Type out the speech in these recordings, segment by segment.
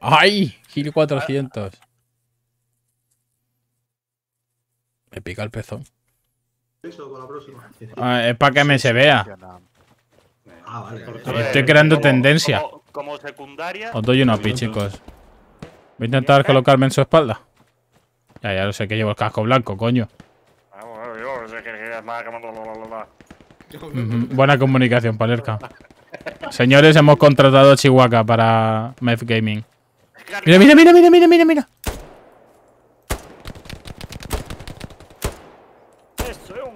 ¡Ay! Gil 400. Me pica el pezón. Eso con la próxima. Ah, es para que me se vea. Ah, vale. Estoy creando Como- tendencia. Como, como secundaria. Os doy una pi, chicos. Voy a intentar colocarme en su espalda. Ya, ya lo sé que llevo el casco blanco, coño. Buena comunicación, Palerca. Señores, hemos contratado a Chihuahua para Meth Gaming. Mira, mira, mira, mira, mira, mira, mira.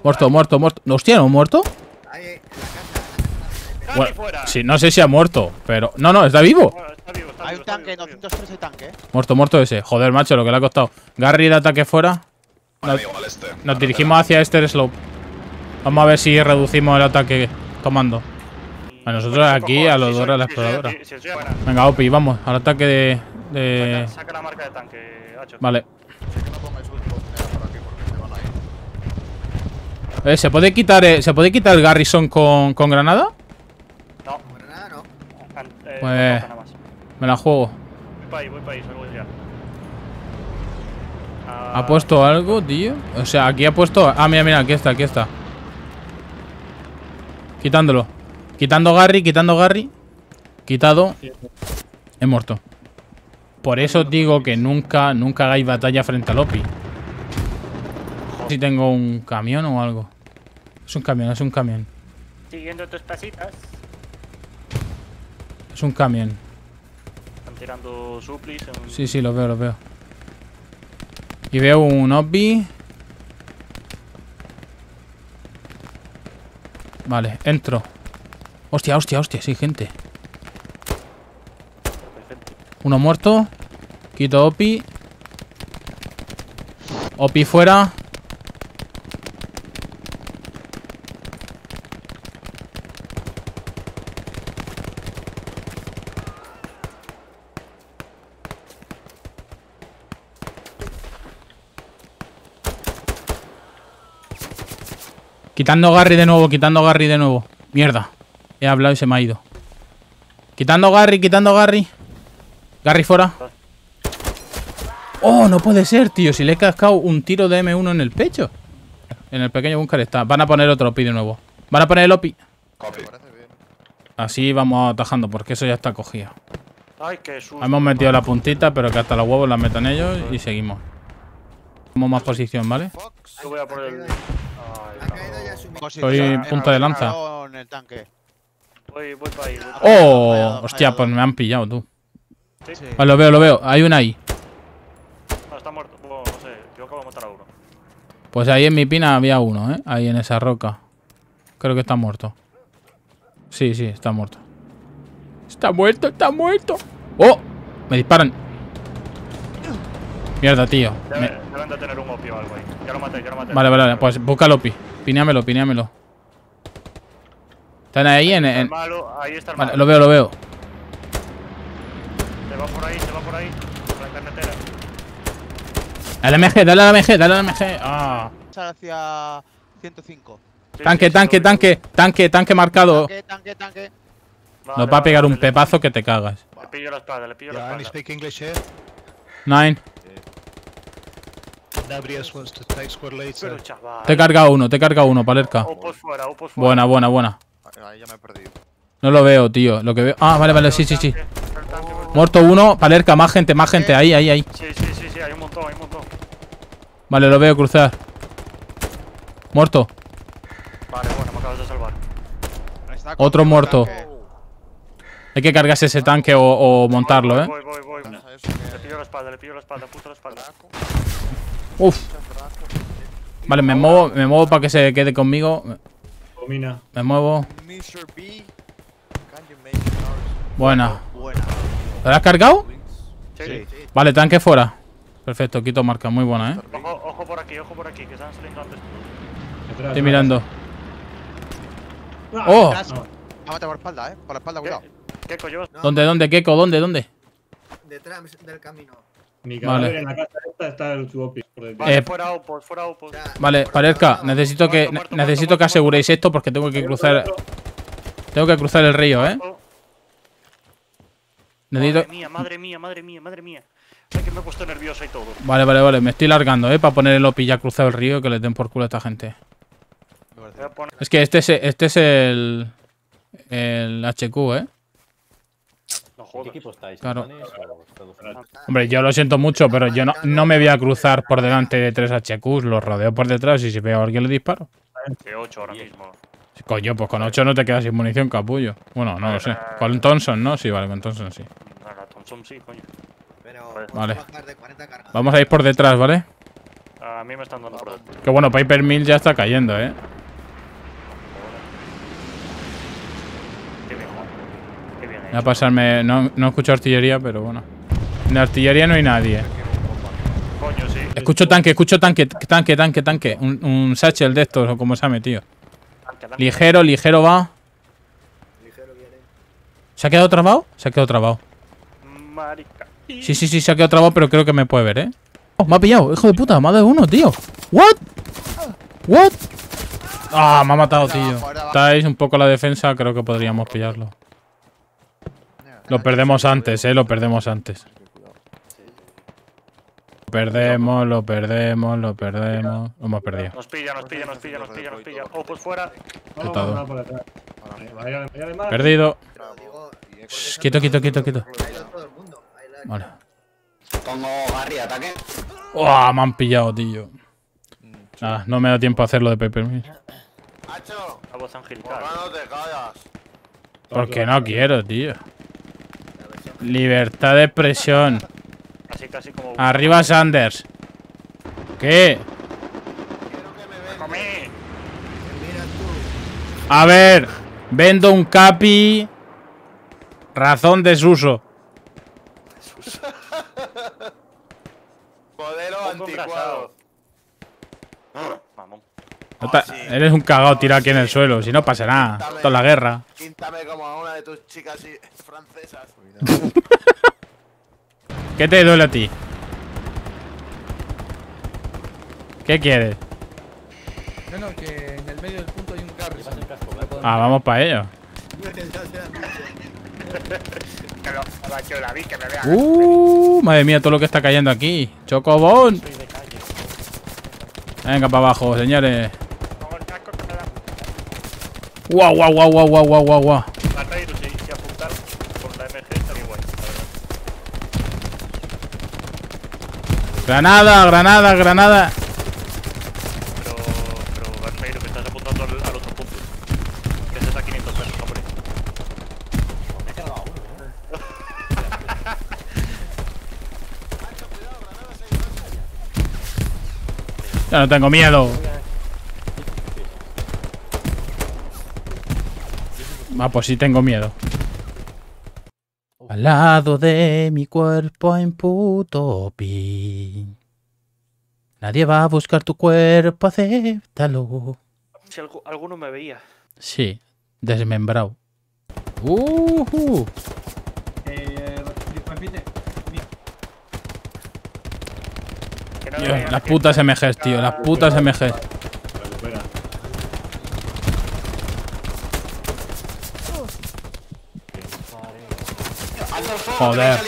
Muerto, muerto, muerto. ¿Hostia, no muerto? Bueno, sí, no sé si ha muerto, pero. No, no, está vivo. Bueno, está vivo, está Hay vivo, un está tanque, vivo, está vivo. 903 hay tanque, eh. Muerto, muerto ese. Joder, macho, lo que le ha costado. Gary de ataque fuera. Nos, nos dirigimos hacia este slope. Vamos a ver si reducimos el ataque tomando. A nosotros Bueno, aquí, cojones, a los si dos soy- a la si soy- exploradora. Venga, Opi, vamos al ataque de. de- Saca, saca la marca de tanque, Hacho. Vale. Eh, ¿se, puede quitar, eh, ¿Se puede quitar el Garrison con, con granada? No, Bueno, nada, no. eh, Pues- no. Me la juego. Voy para ahí, voy para ahí, salgo ya. Ah, ¿Ha puesto algo, tío? O sea, aquí ha puesto. Ah, mira, mira, aquí está, aquí está. Quitándolo. Quitando Garry, quitando Garry. Quitado. He muerto. Por eso os digo que nunca, nunca hagáis batalla frente al Opi. Si tengo un camión o algo. Es un camión, es un camión. Siguiendo tus pasitas. Es un camión. Están tirando suplis. En... Sí, sí, lo veo, lo veo. Y veo un Obi. Vale, entro. Hostia, hostia, hostia, sí, gente. Uno muerto. Quito Opi. Opi fuera. Quitando Garry de nuevo, quitando Garry de nuevo. Mierda. He hablado y se me ha ido. Quitando Garry, quitando Garry. Garry fuera. Oh, no puede ser, tío. Si le he cascado un tiro de M1 en el pecho. En el pequeño búnker está. Van a poner otro OPI de nuevo. Van a poner el OPI. Así vamos atajando, porque eso ya está cogido. Ay, qué susto. Hemos metido la puntita, pero que hasta los huevos la metan ellos y seguimos. Tenemos más posición, ¿vale? Fox. Yo voy a por el. Ay, Ha caído ya su Soy Posición, punta de lanza. disparado En el tanque. Voy, voy para ahí. Voy pa' ahí. ¡Oh! Hostia, pues me han pillado, tú. Sí. Sí. Vale, lo veo, lo veo. Hay una ahí. No, está muerto. Bueno, no sé. Yo acabo de matar a uno. Pues ahí en mi pina había uno, ¿eh? Ahí en esa roca. Creo que está muerto. Sí, sí, está muerto. Está muerto, está muerto. ¡Oh! Me disparan. Mierda, tío. Debe- Me- Deben de tener un opio o algo ahí. Ya lo maté, ya lo maté. Vale, vale, vale. Pues búscalo, pi. Pinéamelo, pinéamelo. Están ahí en... El en- malo, ahí está el Vale, lo veo, lo veo. Se va por ahí, se va por ahí. Por la carretera. Dale MG, dale a la MG, dale a la MG. Ah. Hacia 105. Sí, Tanque, sí, sí, tanque, tanque, tanque, tanque marcado. Tanque, tanque, tanque. Vale, Nos va a vale, pegar un vale, pepazo que te cagas. Le pillo la espada, le pillo la Yeah, espalda. speak English here. Nine. Nobody else wants to take squad Pero chaval. Te he cargado uno, te he cargado uno, palerca. Opos fuera, opos fuera. Buena, buena, buena. Ahí ya me he perdido. No lo veo, tío. Lo que veo. Ah, vale, vale, sí, sí, sí. Muerto uno, palerca, más gente, más gente. Ahí, ahí, ahí. Sí, sí, sí, sí, hay un montón, hay un montón. Vale, lo veo cruzar. Muerto. Vale, bueno, me acabas de salvar. Otro muerto. tanque. Hay que cargarse ese tanque o, o montarlo, voy, ¿eh? Voy, voy, voy. Le pillo la espalda, le pillo la espalda, justo la espalda. Uf. Vale, me muevo, me muevo para que se quede conmigo. Domina. Me muevo. Mr. B. Can you make ours? Buena. Buena. ¿Lo has cargado? Sí. Sí. Vale, tanque fuera. Perfecto, quito marca. Muy buena, ¿eh? Ojo, ojo por aquí, ojo por aquí, que están saliendo antes. Estoy mirando. Ah, ¡Oh! Atrás. no. Vámonos por la espalda, eh. Por la espalda, cuidado. ¿Qué coño? No, ¿Dónde, dónde, Keko? ¿Dónde, dónde? Detrás del camino. Mi cadáver Vale. en la casa esta está el detrás. Vale, Eh, fuera opos, fuera. Vale, Parezca, necesito que Muerto, muerto, necesito muerto, que muerto, aseguréis esto porque tengo que cruzar tengo que cruzar el río, ¿eh? Necesito... Madre mía, madre mía, madre mía, madre mía. Ay, que me he puesto nervioso y todo. Vale, vale, vale. Me estoy largando, ¿eh? Para poner el OPI ya cruzado el río y que le den por culo a esta gente. Es que este es, este es el... El HQ, ¿eh? No ¿En qué equipo estáis? Claro. Hombre, yo lo siento mucho, pero yo no, no me voy a cruzar por delante de tres HQs. Los rodeo por detrás y si veo a alguien le disparo. Que 8 ahora mismo. Coño, pues con 8 no te quedas sin munición, capullo. Bueno, no lo sé. Con Thompson, ¿no? Sí, vale, con Thompson sí. Thompson sí, coño. Pero Vale. puedes Vale. bajar de 40 cargas. Vamos a ir por detrás, ¿vale? A mí me están dando por dentro. Que bueno, Piper Mill ya está cayendo, ¿eh? Qué bien, Juan. Qué bien. Voy a pasarme... No, no escucho artillería, pero bueno. En artillería no hay nadie. Coño, sí. Escucho tanque, escucho tanque, tanque, tanque, tanque. Un, un satchel de estos, o como se llame, tío. Tanque, tanque. Ligero, ligero va. Ligero viene. ¿Se ha quedado trabado? Se ha quedado trabado. Marica. Sí, sí, sí, se ha quedado trabado, pero creo que me puede ver, ¿eh? Oh, me ha pillado, hijo de puta, me ha dado uno, tío. ¿What? ¿What? Ah, me ha matado, tío. Estáis un poco la defensa, creo que podríamos pillarlo. Lo perdemos antes, eh, lo perdemos antes. Lo perdemos, lo perdemos, lo perdemos. Lo hemos perdido. Nos pilla, nos pilla, nos pilla, nos pilla, nos pilla. Oh, pues fuera. Perdido. Shh, quieto, quieto, quieto, quieto. Vale. Pongo Garry, ataque. ¡Oh, me han pillado, tío! Ah, no me da tiempo a hacerlo de Paper Mill. Hacho, angelical. por no quiero, tío. Libertad de expresión. Así casi como. Arriba Sanders. ¿Qué? A ver. Vendo un capi. Razón desuso. Modelo Pongo anticuado. No sí. Eres un cagado tirado aquí en el suelo. Si no pasa nada. Esto es la guerra. Quíntame como a una de tus chicas francesas. ¿Qué te duele a ti? ¿Qué quieres? No, no, que en el medio del punto hay un carro. Ah, vamos para ello. Uh, madre mía, todo lo que está cayendo aquí. Chocobón. Venga, para abajo, señores. Con el casco que me da. Guau, guau, guau, guau, guau, guau, guau, guau. Matar y y apuntar por la MG estaría guay, la verdad. Granada, granada, granada. Pero, pero, Garneiro, que estás apuntando al, al otro punto. Que se está a 500 metros, hombre. Ya no tengo miedo. Ah, pues sí tengo miedo. Al lado de mi cuerpo en puto pi. Nadie va a buscar tu cuerpo, acéptalo. Si algu- alguno me veía. Sí, desmembrado. Uh, Eh, repite. Que no me veía, las putas MGs, tío, las putas MGs. Joder.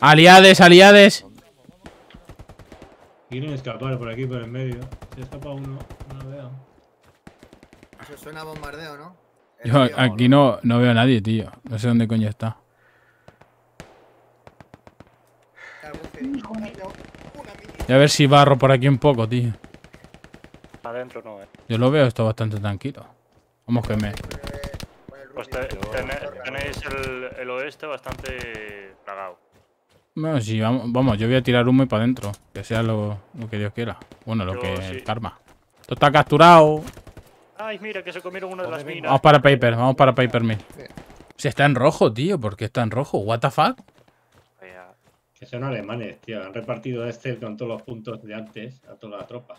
Aliades, aliades. Quieren escapar por aquí, por el medio. Se escapa uno. No lo veo. Eso suena a bombardeo, ¿no? El Yo tío. aquí no, no veo a nadie, tío. No sé dónde coño está. Voy a ver si barro por aquí un poco, tío. Adentro no, eh. Yo lo veo esto bastante tranquilo. Vamos que me... Pues te- tenéis el, el oeste bastante plagado. Bueno, sí, vamos, vamos, yo voy a tirar humo y para adentro. Que sea lo, lo que Dios quiera. Bueno, lo Yo que sí. el karma. Esto está capturado. Ay, mira, que se comieron una de las minas. Vamos para Paper, vamos para Paper Mill. Si está en rojo, tío, ¿por qué está en rojo? ¿What the fuck? Que son alemanes, tío. Han repartido este con todos los puntos de antes a toda la tropa.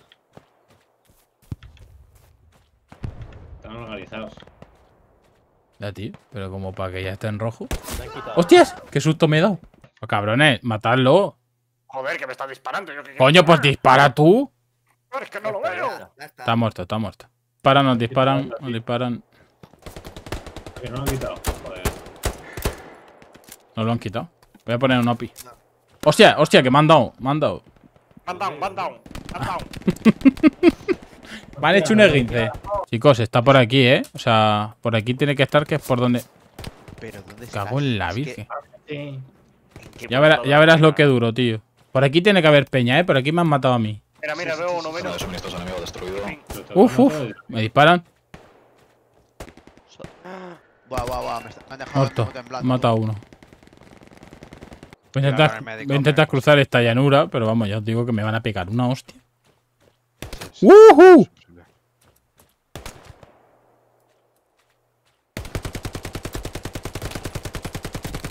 Están organizados. Ya, tío, pero como para que ya esté en rojo. Me han. ¡Hostias! ¡Qué susto me he dado! Oh, cabrones, matadlo. Joder, que me está disparando. Yo que Coño, pues dispara tú. Es que no lo veo. Está. Muerto, está muerto. Disparan, nos disparan, nos disparan. Que no lo han quitado. Joder. Nos lo han quitado. Voy a poner un OPI. Hostia, hostia, que me han dado. Me han dado. Man down, man down, man down. Me han hecho un esguince. Chicos, está por aquí, ¿eh? O sea, por aquí tiene que estar, que es por donde... Pero ¿dónde está? Cago en la que- virgen. Sí. ¿En qué Ya, verá- punto ya verás lo que duro, tío. Por aquí tiene que haber peña, ¿eh? Por aquí me han matado a mí. Mira, mira, veo uno menos. Uf, uf. Me disparan. Buah, buah, buah. Me, me han dejado temblando. Matado a uno. Voy a intentar, voy a cruzar esta llanura, pero vamos, ya os digo que me van a pegar una hostia. Sí, sí, ¡Wuhu! es posible.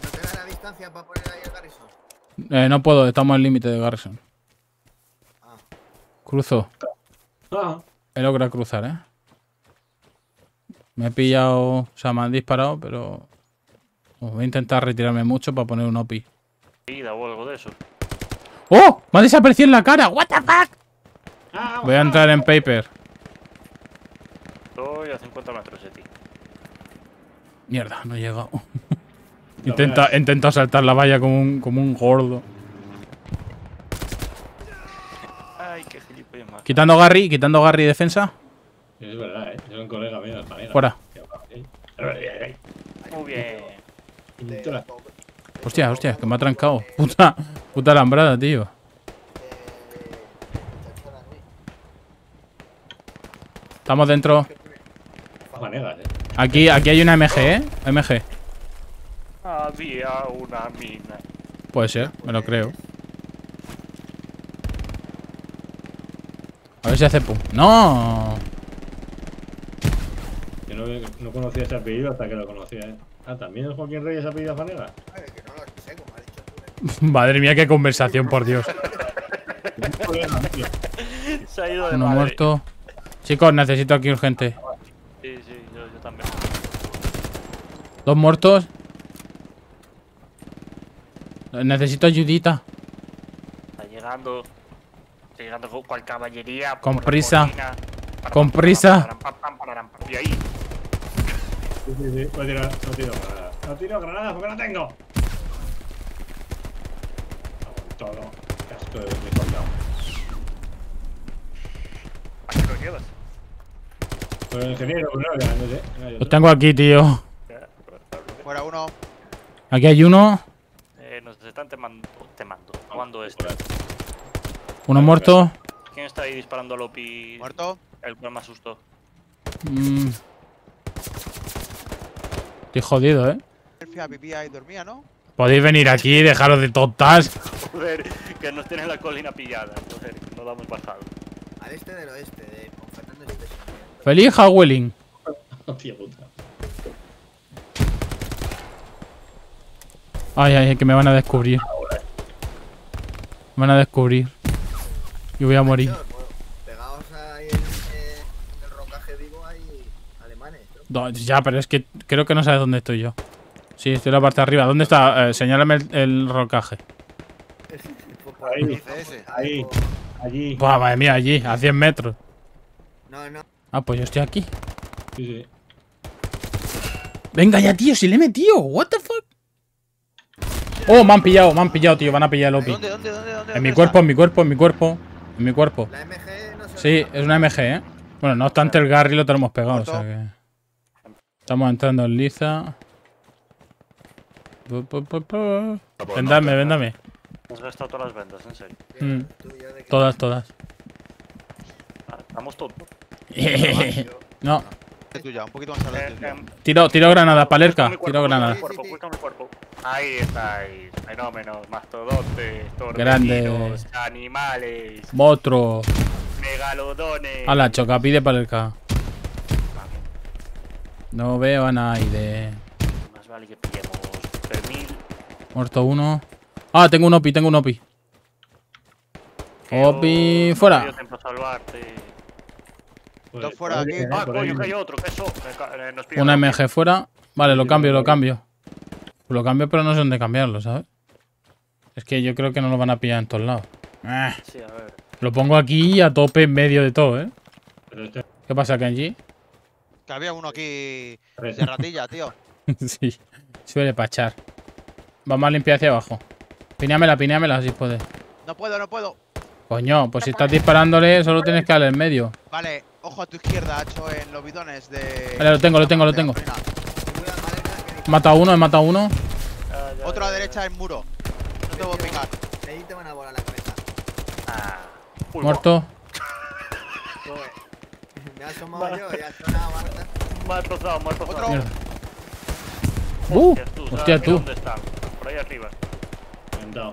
¿No te da la distancia para poner ahí el Garrison? Eh, no puedo, estamos en límite de Garrison. Ah. Cruzo. Ah, He logrado cruzar, ¿eh? Me he pillado... O sea, me han disparado, pero... Voy a intentar retirarme mucho para poner un OPI. Vida o algo de eso. ¡Oh! ¡Me ha desaparecido en la cara! ¿What the fuck? ah, Voy a entrar en paper. Estoy a 50 metros de ti. Mierda, no he llegado. Intenta, he intentado saltar la valla como un, como un gordo. Ay, qué gilipollas más. Quitando Garry, quitando Garry defensa. Es verdad, ¿eh? Es un colega mío de panera. Fuera. Muy bien. Hostia, hostia, que me ha trancado. Puta, puta alambrada, tío. Estamos dentro. Maneras, ¿eh? Aquí, aquí hay una MG, ¿eh? MG. Había una mina. Puede ser, me lo creo. A ver si hace pum. ¡No! Yo no, no conocía ese apellido hasta que lo conocía, ¿eh? Ah, ¿también es Joaquín Reyes apellido Fanega? Ay, que no lo sé, como has dicho tú. ¿eh? Madre mía, qué conversación, por Dios. Se ha ido de Uno madre. muerto. Chicos, necesito aquí urgente. Sí, sí, yo, yo también. Dos muertos. Necesito ayudita. Está llegando. Está llegando cual caballería. Con prisa. Con prisa. Y ahí. Sí, sí, sí. No tiro, no tiro granadas. No tiro granadas porque no tengo. Con todo. Casco de mi soldado. ¿A qué lo llevas? Pues el ingeniero, pues no, no sé. Los tengo aquí, tío. Fuera uno. Aquí hay uno. Están temando. Temando. Tomando este. Uno muerto. ¿Quién está ahí disparando a Lopi? Muerto. El cual me asustó. Mm. Estoy jodido, ¿eh? Vivía y dormía, ¿no? Podéis venir aquí y dejaros de tontas. Joder, que nos tienen la colina pillada. Joder, no la hemos bajado. Al este del oeste, de con Fernando Espeso. Feliz Howling. Hostia puta. Ay, ay, que me van a descubrir. Me van a descubrir. Y voy a morir. Pegados ahí en, el rocaje vivo hay alemanes, ya, pero es que creo que no sabes dónde estoy yo. Sí, estoy en la parte de arriba. ¿Dónde está? Eh, señálame el, el rocaje. Ahí. ahí, Allí. Buah, madre mía, allí, a 100 metros. No, no. Ah, pues yo estoy aquí. Sí, sí. Venga ya, tío, si le he metido. What the fuck? Oh, me han pillado, me han pillado, tío. Van a pillar el OPI. ¿Dónde, dónde, dónde? dónde En mi cuerpo, en mi cuerpo, en mi cuerpo. En mi cuerpo. La MG no se Sí, es una MG, ¿eh? Bueno, no obstante, el Garry lo tenemos pegado, o sea que... Estamos entrando en liza. Vendame, vendame. Has gastado todas las vendas, en serio. Mm, todas, todas. Ah, Estamos tontos. no, tuya, un poquito más Eh, adelante. em, tiro, tiro granada, palerca. Tiro granada. cuerpo, cuerpo. Ahí estáis. Fenómenos, mastodontes, Grande. torbellinos, animales, Otro. megalodones. A la choca, pide palerca. No veo a nadie. Más vale que pillemos Fermil. Muerto uno. Ah, tengo un OPI, tengo un OPI. Opi, fuera. salvarte. Dos fuera por aquí. ahí, Ah, coño, que hay otro, que eso. Eh, nos Una MG fuera. Vale, lo cambio, lo cambio. Lo cambio, pero no sé dónde cambiarlo, ¿sabes? Es que yo creo que no lo van a pillar en todos lados. Ah, Sí, a ver. lo pongo aquí a tope en medio de todo, ¿eh? Pero este ¿Qué pasa, Kenji? Que había uno aquí de ratilla, tío. sí, suele pachar. Vamos a limpiar hacia abajo. Pineámela, pineámela si puedes. No puedo, no puedo. Coño, pues si estás disparándole, solo tienes que darle en medio. Vale, ojo a tu izquierda, Hacho, en los bidones de. Vale, lo tengo, lo tengo, lo tengo. matado a uno, he matado a uno. Ah, ya, Otro a ya, la ya. derecha en muro. No te voy a picar. ahí te van a volar la cabeza. Ah. Uy, Muerto. Me ha asomado yo y ha sonado Marta. Me ha destrozado, me ha destrozado. Otro. Mierda. Uh, Hostias, tú, ¿sabes hostia, tú. ¿Dónde están? Por ahí arriba. Me han dado.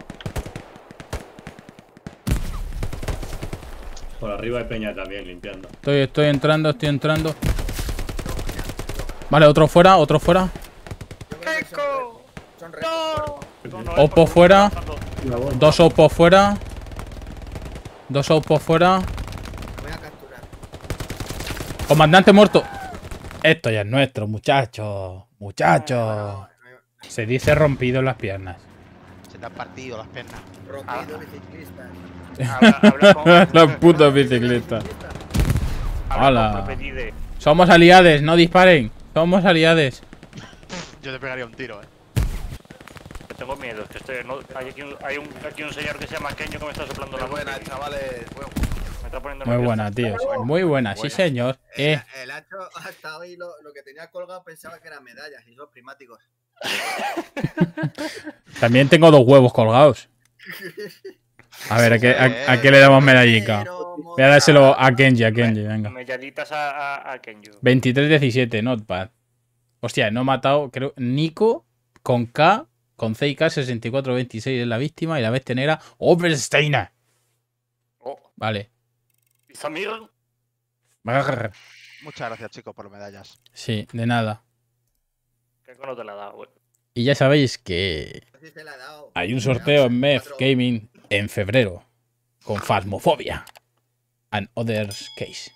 Por arriba hay peña también limpiando. Estoy, estoy entrando, estoy entrando. Vale, otro fuera, otro fuera. Récords. No, porque fuera. Dos opos fuera. Dos opos fuera. Me voy a capturar. Comandante muerto. Esto ya es nuestro, muchachos. Muchachos. No, Se dice rompido en las piernas. Te han partido las piernas. Rompido biciclista. Habla, habla con, La puta bicicleta. habla Hala. Somos aliades, no disparen. Somos aliades. Yo te pegaría un tiro, eh. Tengo miedo, es que estoy, no, hay, aquí un, hay un, aquí un señor que se llama Kenyo que me está soplando la buena, chavales. Bueno, Me está poniendo Muy buena, tío. Muy buena, sí, señor. Eh, El, el hacho hasta hoy lo, lo que tenía colgado pensaba que eran medallas y son prismáticos. también tengo dos huevos colgados. A ver, ¿a qué, a, a qué le damos medallica? Voy a dárselo a Kenji, a Kenji, venga. Melladitas a, a, a Kenyo. 23-17, not bad. Hostia, no he matado, creo. Nico con K, con C y K, 64-26 es la víctima y la bestia negra, Obersteiner. Oh, Vale. ¿Y Samir? Brrr. Muchas gracias, chicos, por las medallas. Sí, de nada. Que no te la ha dado, güey. Y ya sabéis que sí se la ha dado. hay un sorteo en MEF Gaming en febrero con Phasmophobia and Others Case.